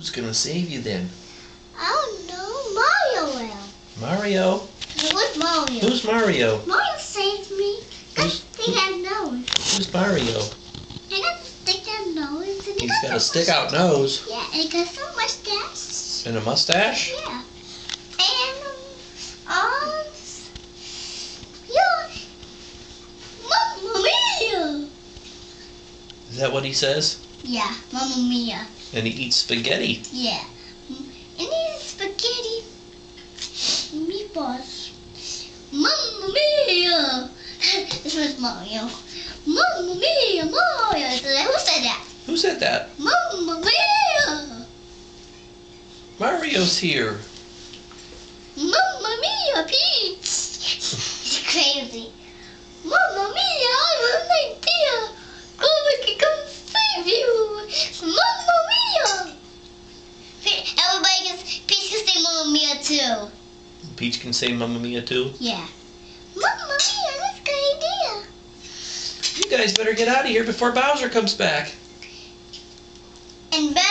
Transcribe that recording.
Who's gonna save you then? I don't know. Mario will. Mario? Who's Mario? Who's Mario? Mario saved me. I Who's- think I know. Who's Mario? I got a stick out nose. And he He's got a stick out nose Yeah, and he got some mustache. and a mustache. Yeah. And um, arms. Yeah. Mamma mia. Is that what he says? Yeah, Mamma mia. And he eats spaghetti. Yeah. And these spaghetti meatballs. Mamma mia! this was Mario. Mamma mia, Mario! Who said that? Who said that? Mamma mia! Mario's here. Mamma mia, Peach! He's crazy. Mamma mia, I have an idea! Go we can come save you! Mamma mia! Pe- Everybody can, Peach can say Mamma mia too. Peach can say Mamma Mia too. Yeah. Mamma mia, that's a good idea. You guys better get out of here before Bowser comes back. And Gobbly